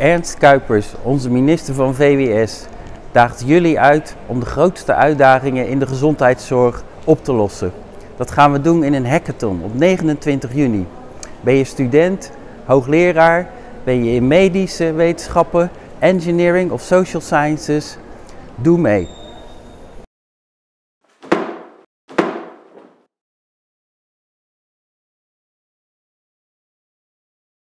Ernst Kuipers, onze minister van VWS, daagt jullie uit om de grootste uitdagingen in de gezondheidszorg op te lossen. Dat gaan we doen in een hackathon op 29 juni. Ben je student, hoogleraar, ben je in medische wetenschappen, engineering of social sciences? Doe mee.